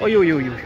وي وي وي وي.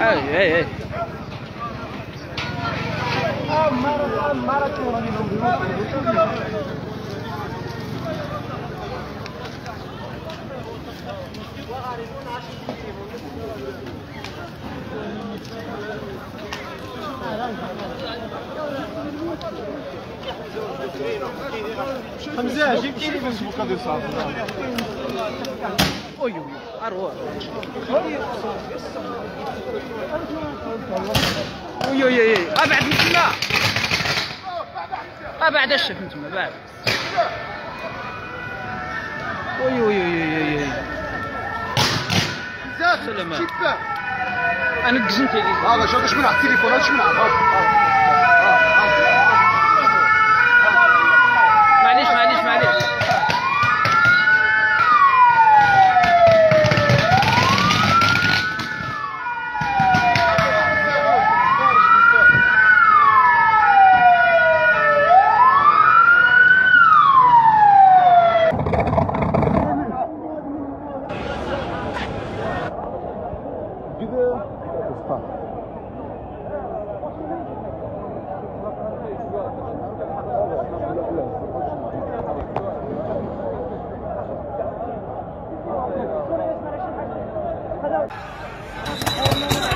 اي اي حمزه جيب فيسبوك هذا صعب وي وي أروح وي وي وي ابعد من تما ابعد الشف من تما بعد. وي وي وي وي وي. شبه. أنا قزنت عليك هذا شوف إيش من على التليفون؟ إيش من على معليش. معليش معليش. Oh, no, no.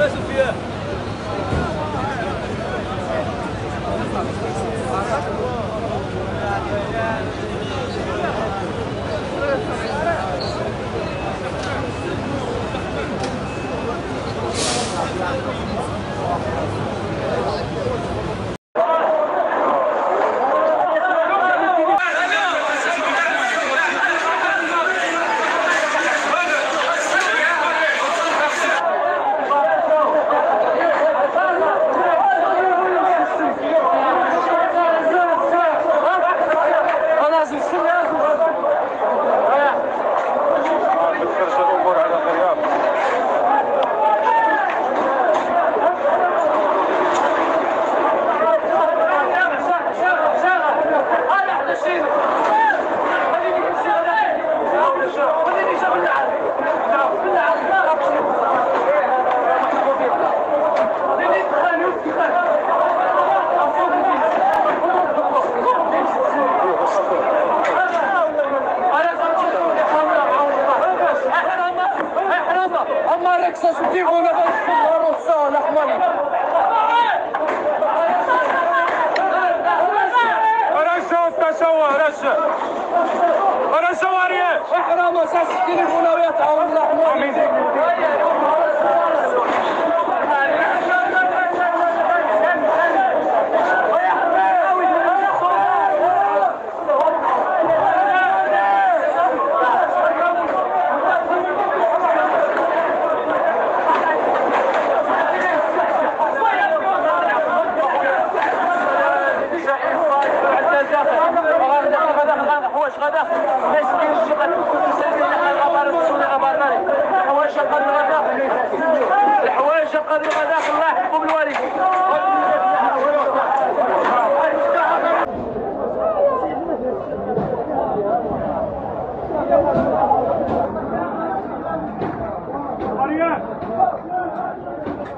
这是别。يجيبون الرصاص الاحمر رشا التشوه رشا رشا واريه أحرام أساس التليفون ويتعاون الأحمر. الحوايج قد غدا الله يحفظكم الوالدين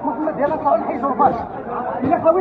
محمد يلا طلعوا نحيدوا الباص يلا طلعوا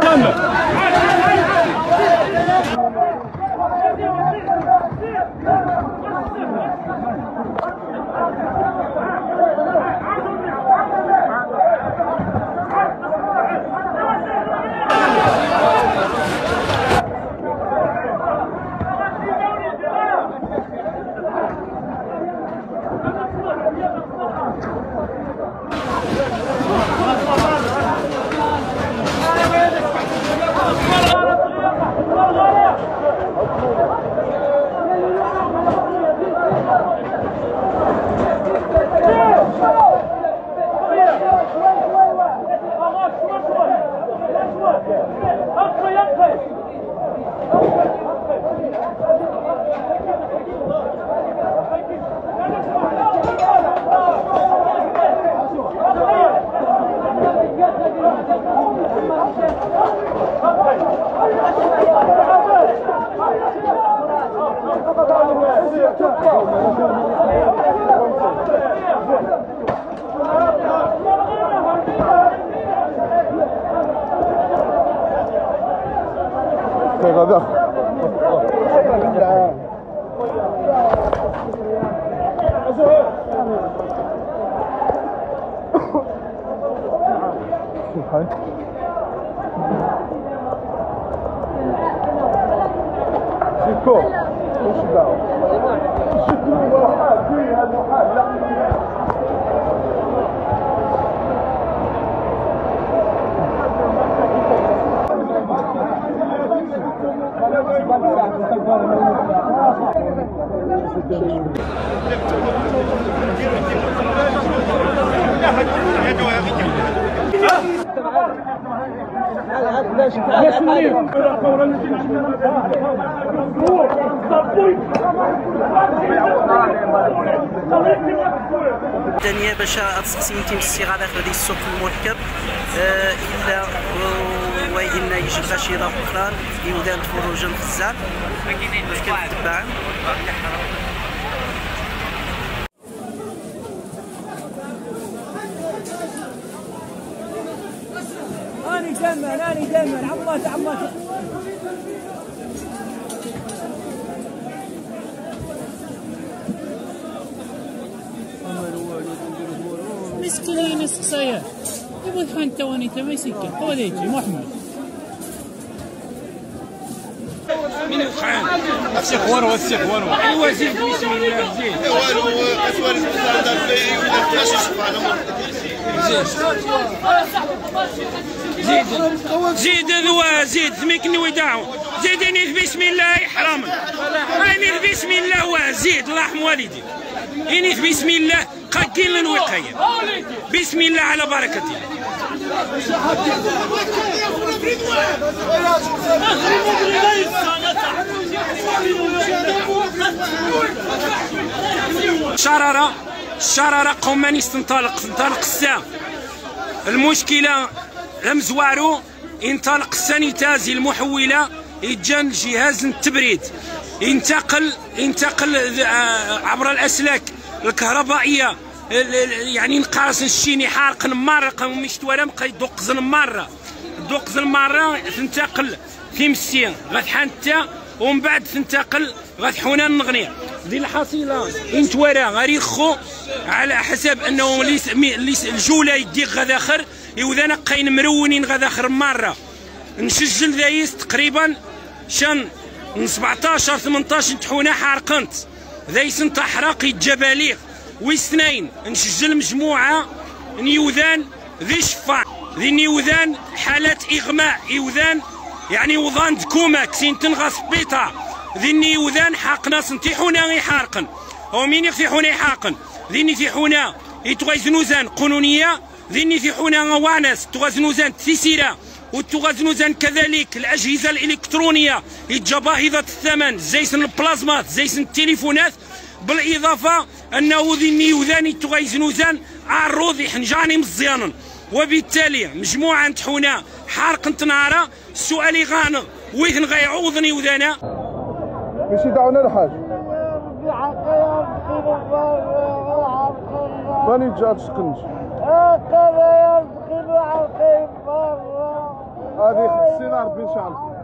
チャン。Ne kadar. Hayır. Şiko. Şiko. Şiko. Şiko. Şiko. Şiko. Şiko. الثانية باش تسقسي يتم الصيغه داخل هذه السوق المركب آه، إلا و- وان يجي غشيره أخرى يودان فروجا خزان باش كنتبعن اني جمل اني جمل عمات عمات. مسكين مسكسيه يبغى خان التواني ما يسكر هو محمد. من الشيخ ورو ايوا زيد بسم الله. زيد. زيد. زيد. ذوا زيد ثميكني وداعو زيدني بسم الله حرام أني بسم الله وزيد الله يرحم والدي. أني بسم الله. قاكين للوقايه بسم الله على بركه الله شرارة شرارة قومانيس تنطلق تنطلق الساعة. المشكلة لمزوارو ينطلق السانيتازي المحولة يتجان جهاز التبريد. ينتقل ينتقل آه، عبر الأسلاك الكهربائية. ال- ال- يعني نقاس الشيني حارق نمارق مش توالم بقى يدق زن مرة. دوق زن مرة تنتقل في مسين غتحانتا ومن بعد تنتقل غتحونا النغنية دي الحصيلة. انت ورا يخو على حسب انه ليس ليس الجولة يديك غدا اخر يوذانا قاين مرونين غدا اخر مرة. نسجل ذايس تقريبا شن من 17 18 تحونا حارقنت. ذايس تحرق الجباليغ واثنين نسجل مجموعة نيوذان ذي شفاء ذي نيوذان حالة إغماء إيوذان يعني وضان دكوما كسين تنغى سبيطا ذي نيوذان حاقنا سنتيحونا غي حارقن. أو مين يفتحونا يحاقن ذي نتيحونا يتغيزنوزان قانونية ذي نتيحونا غوانس تغزنوزان تيسيرا والتغزنوزان كذلك الأجهزة الإلكترونية الجباهظة الثمن زيسن البلازمات زيسن التليفونات. بالإضافة أنه ذي نيوذاني تغيزنوزان عروض حنجاني مزيانا. وبالتالي مجموعة نتحونا حارق نتنارا السؤال غانا وين غيعوضني وذانا باش يدعونا الحاج ماني جات شقنج هذه 50 40 شعر